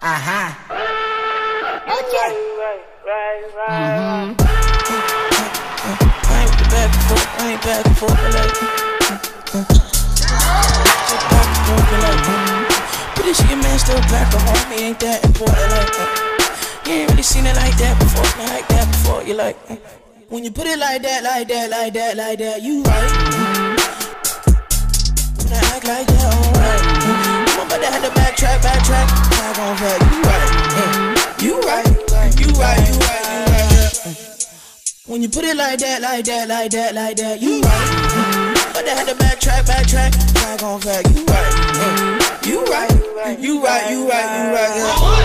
Ajá. Okay. I ain't with the back and forth, I ain't back and forth, I like back and forth, like But this your man still back or homie, ain't that important, like You ain't really seen it like that before, not like that before, you like When you put it like that, like that, like that, like that, you right When you put it like that, like that, like that, like that, you right. But they had to backtrack, backtrack, back on fact, you right. You right, you right, you right, you right. Yeah.